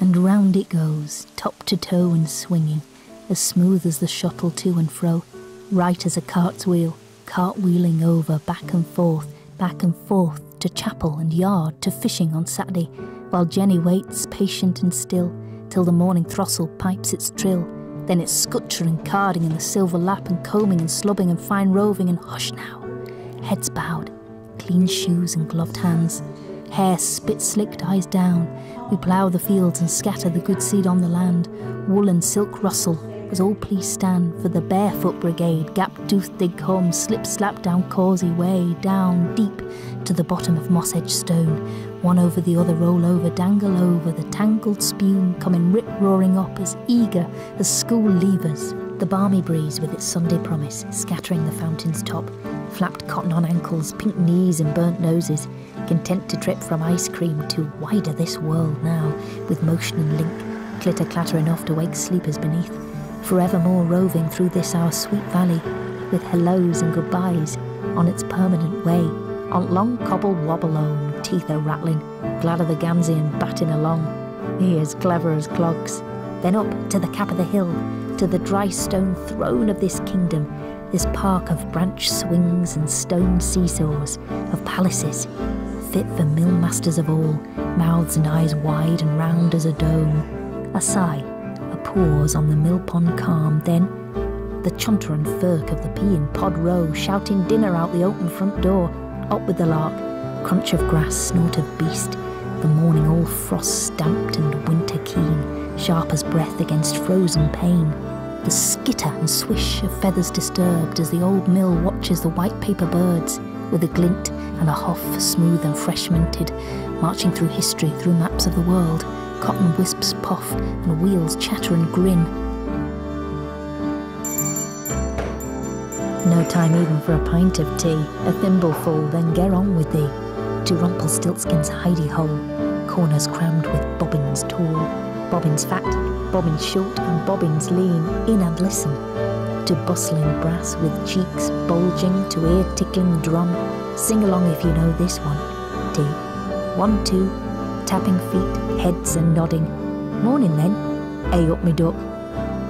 and round it goes, top to toe and swinging, as smooth as the shuttle to and fro, right as a cart's wheel, cartwheeling over back and forth, back and forth to chapel and yard to fishing on Saturday, while Jenny waits patient and still till the morning throstle pipes its trill. Then it's scutcher and carding in the silver lap and combing and slubbing and fine roving and hush now. Heads bowed, clean shoes and gloved hands, hair spit slicked, eyes down. We plough the fields and scatter the good seed on the land. Wool and silk rustle as all please stand for the barefoot brigade. Gap tooth dig home, slip slap down causey way, down deep to the bottom of moss edge stone. One over the other roll over, dangle over, the tangled spume coming rip roaring up as eager as school leavers. The balmy breeze with its Sunday promise scattering the fountain's top, flapped cotton on ankles, pink knees and burnt noses, content to trip from ice cream to wider this world now, with motion and link, clitter clatter enough to wake sleepers beneath, forevermore roving through this our sweet valley, with hellos and goodbyes on its permanent way, on long cobble wobble home, teeth a rattling, glad of the Gamsian batting along, he as clever as clogs. Then up to the cap of the hill, to the dry stone throne of this kingdom, this park of branch swings and stone seesaws, of palaces, fit for mill masters of all, mouths and eyes wide and round as a dome. A sigh, a pause on the mill pond calm, then the chunter and firk of the pea in pod row, shouting dinner out the open front door, up with the lark, crunch of grass, snort of beast, the morning all frost stamped and winter keen, sharp as breath against frozen pain. The skitter and swish of feathers disturbed as the old mill watches the white paper birds with a glint and a huff smooth and fresh minted, marching through history, through maps of the world. Cotton wisps puff and wheels chatter and grin. No time even for a pint of tea, a thimbleful, then get on with thee. To Rumpelstiltskin's hidey hole, corners crammed with bobbins tall, bobbins fat, bobbins short, and bobbins lean, in and listen. To bustling brass with cheeks bulging to ear tickling drum, sing along if you know this one. T. One, two, tapping feet, heads and nodding. Morning then, A up me duck.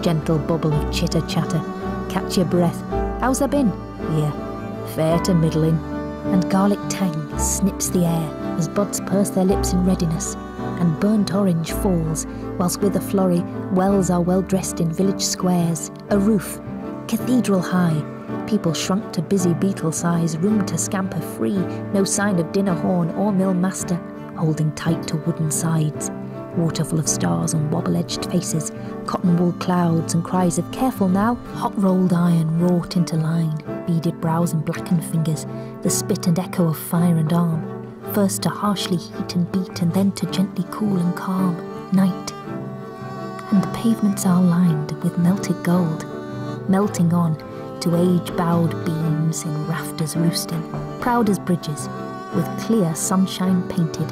Gentle bubble of chitter chatter. Catch your breath. How's there been? Yeah, fair to middling. And garlic tang snips the air as buds purse their lips in readiness, and burnt orange falls, whilst with a flurry wells are well dressed in village squares, a roof, cathedral high. People shrunk to busy beetle size, room to scamper free, no sign of dinner horn or mill master, holding tight to wooden sides. Water full of stars on wobble edged faces, cotton wool clouds and cries of careful now, hot rolled iron wrought into line, beaded brows and blackened fingers, the spit and echo of fire and arm, first to harshly heat and beat, and then to gently cool and calm, night. And the pavements are lined with melted gold, melting on to age bowed beams in rafters roosting, proud as bridges, with clear sunshine painted,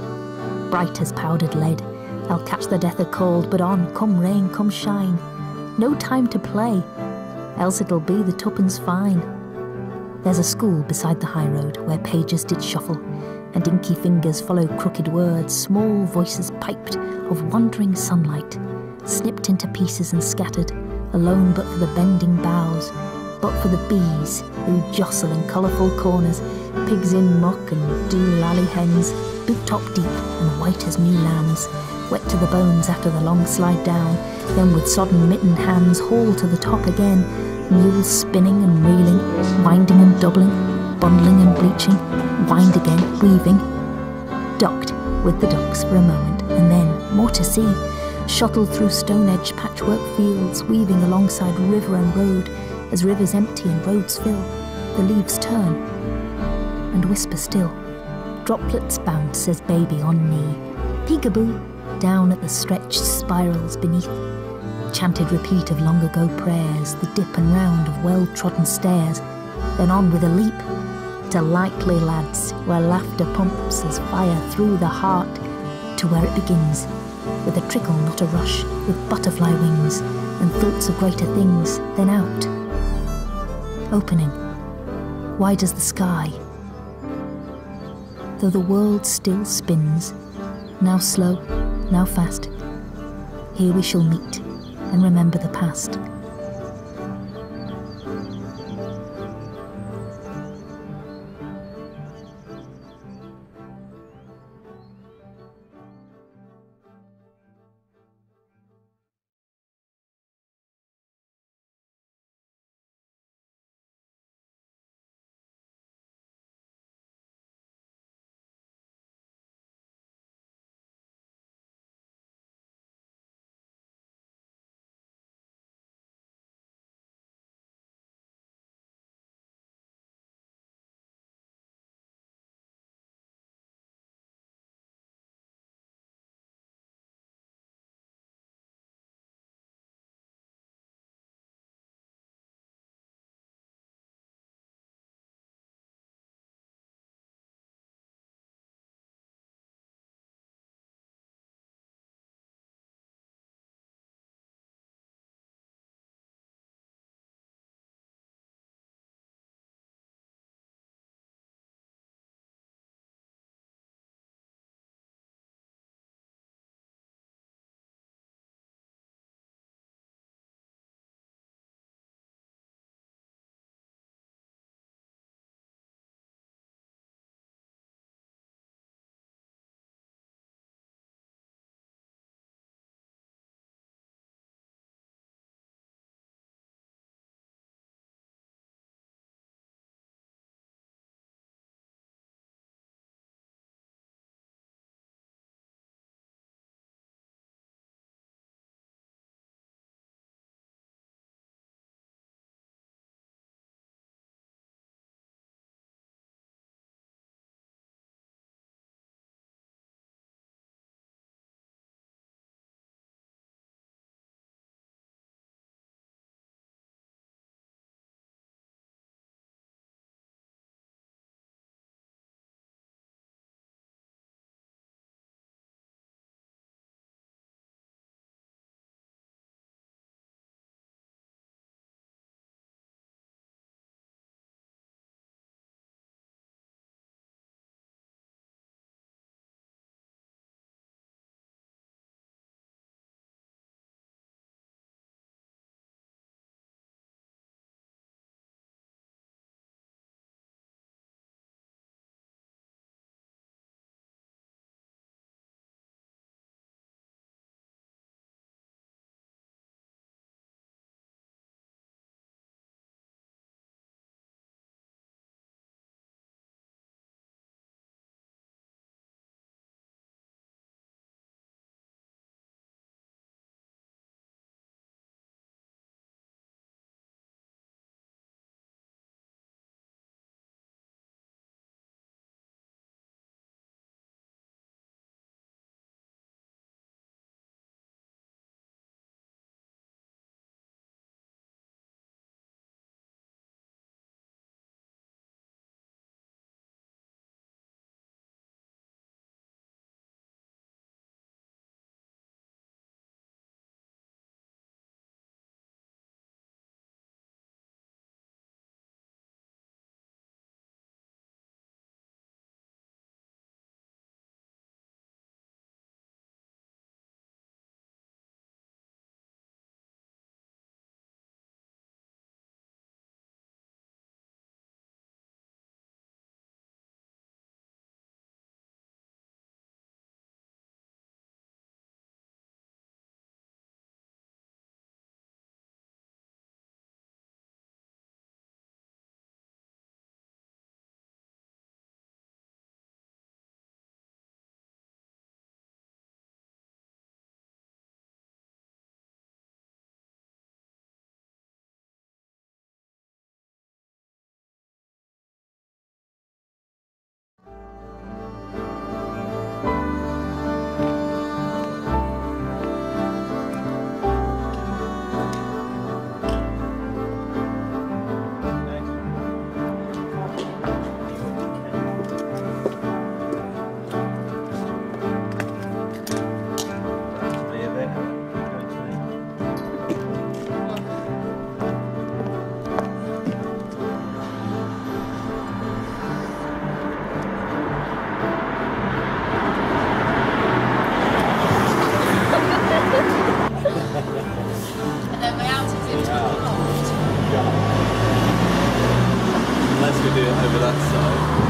bright as powdered lead. I'll catch the death of cold, but on, come rain, come shine. No time to play, else it'll be the tuppence fine. There's a school beside the high road where pages did shuffle, and inky fingers follow crooked words, small voices piped of wandering sunlight, snipped into pieces and scattered, alone but for the bending boughs, but for the bees who jostle in colourful corners, pigs in muck and doolally hens, boot top deep and white as new lambs, wet to the bones after the long slide down, then with sodden mittened hands haul to the top again, mules spinning and reeling, winding and doubling, bundling and bleaching, wind again, weaving, Docked with the docks for a moment, and then more to see, shuttled through stone edged patchwork fields, weaving alongside river and road, as rivers empty and roads fill, the leaves turn and whisper still. Droplets bounce as baby on knee. Peekaboo, down at the stretched spirals beneath. Chanted repeat of long ago prayers, the dip and round of well trodden stairs, then on with a leap to likely lads, where laughter pumps as fire through the heart, to where it begins, with a trickle, not a rush, with butterfly wings and thoughts of greater things, then out. Opening, wide as the sky. Though the world still spins, now slow, now fast, Here we shall meet and remember the past rewelacja.